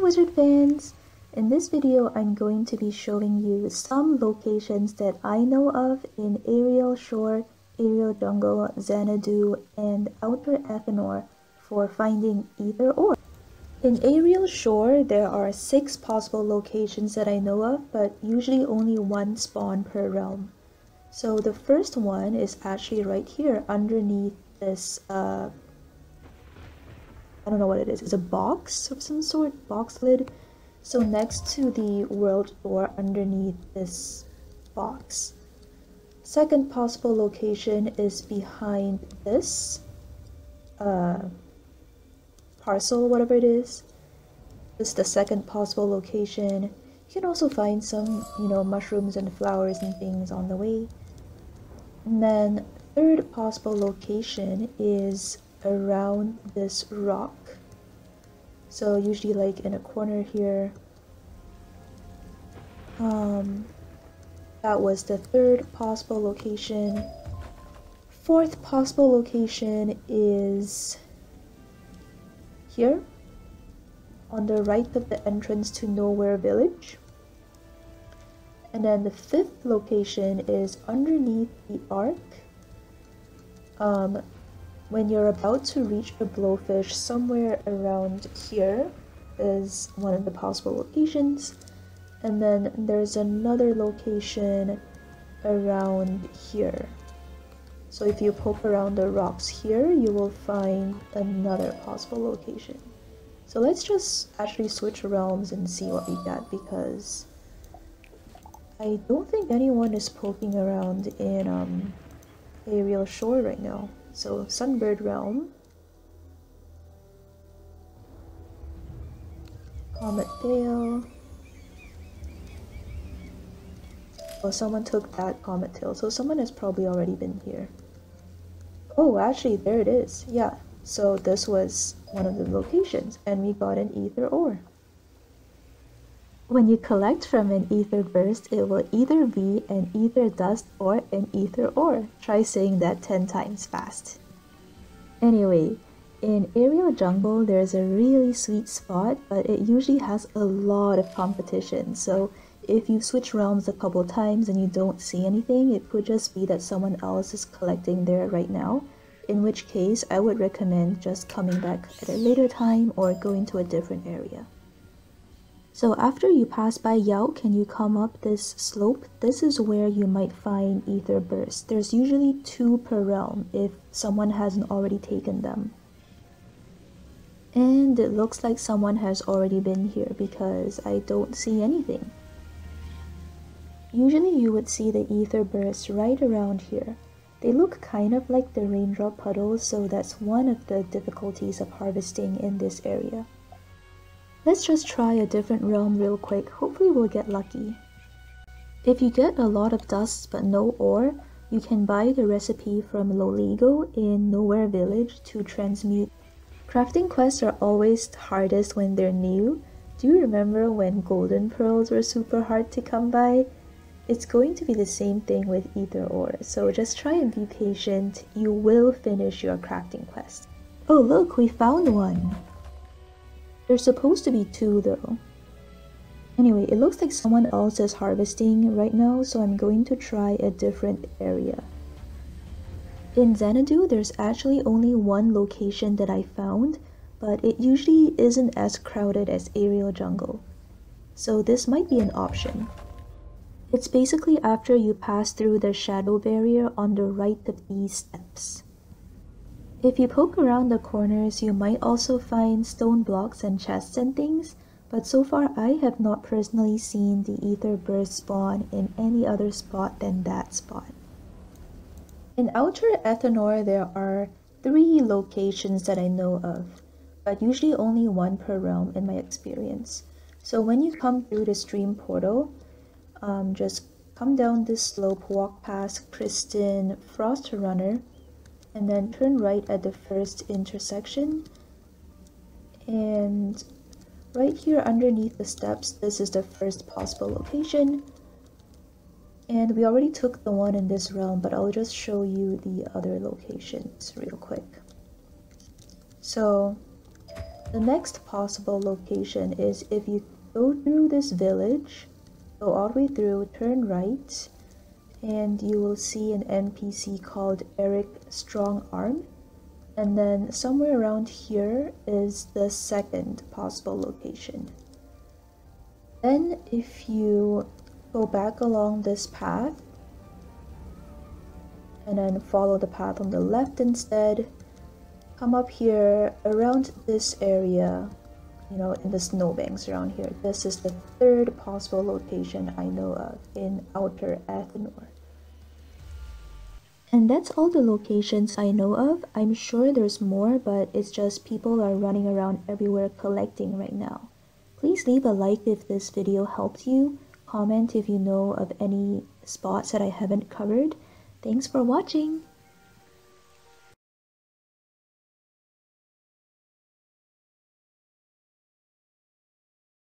Wizard fans! In this video, I'm going to be showing you some locations that I know of in Aeriel Shore, Aeriel Jungle, Zanadu, and Outer Athanor for finding aethyr ore. In Aeriel Shore, there are six possible locations that I know of, but usually only one spawn per realm. So the first one is actually right here underneath this, uh, I don't know what it is, it's a box of some sort, box lid. So next to the world door underneath this box. Second possible location is behind this uh, parcel, whatever it is. This is the second possible location. You can also find some, you know, mushrooms and flowers and things on the way. And then third possible location is around this rock. So usually like in a corner here. Um, that was the third possible location. Fourth possible location is here on the right of the entrance to Nowhere Village. And then the fifth location is underneath the arc. Um, when you're about to reach the blowfish, somewhere around here is one of the possible locations. And then there's another location around here. So if you poke around the rocks here, you will find another possible location. So let's just actually switch realms and see what we get because I don't think anyone is poking around in um, Shore right now. So Sunbird Realm. Comet Tail. Oh, someone took that Comet Tail, so someone has probably already been here. Oh, actually, there it is. Yeah, so this was one of the locations, and we got an Aethyr Ore. When you collect from an aethyr burst, it will either be an aethyr dust or an aethyr ore. Try saying that 10 times fast. Anyway, in Aeriel Jungle, there's a really sweet spot, but it usually has a lot of competition. So if you switch realms a couple times and you don't see anything, it could just be that someone else is collecting there right now. In which case, I would recommend just coming back at a later time or going to a different area. So after you pass by Yauk and you come up this slope, this is where you might find Aethyr Burst. There's usually two per realm if someone hasn't already taken them. And it looks like someone has already been here because I don't see anything. Usually you would see the Aethyr Burst right around here. They look kind of like the raindrop puddles so that's one of the difficulties of harvesting in this area. Let's just try a different realm real quick, hopefully we'll get lucky. If you get a lot of dust but no ore, you can buy the recipe from Loligo in Nowhere Village to transmute. Crafting quests are always hardest when they're new. Do you remember when golden pearls were super hard to come by? It's going to be the same thing with aethyr ore, so just try and be patient. You will finish your crafting quest. Oh look, we found one! There's supposed to be two though. Anyway, it looks like someone else is harvesting right now, so I'm going to try a different area. In Zanadu, there's actually only one location that I found, but it usually isn't as crowded as Aeriel Jungle. So this might be an option. It's basically after you pass through the shadow barrier on the right of these steps. If you poke around the corners, you might also find stone blocks and chests and things, but so far I have not personally seen the aethyr burst spawn in any other spot than that spot. In Outer Athanor, there are three locations that I know of, but usually only one per realm in my experience. So when you come through the stream portal, um, just come down this slope, walk past Kristen Frost Runner, and then turn right at the first intersection. And right here underneath the steps this is the first possible location. And we already took the one in this realm but I'll just show you the other locations real quick. So The next possible location is if you go through this village, go all the way through, turn right, and you will see an NPC called Eric Strongarm. And then somewhere around here is the second possible location. Then if you go back along this path and then follow the path on the left instead, come up here around this area, you know, in the snowbanks around here. This is the third possible location I know of in Outer Athanor. And that's all the locations I know of. I'm sure there's more, but it's just people are running around everywhere collecting right now. Please leave a like if this video helped you. Comment if you know of any spots that I haven't covered. Thanks for watching!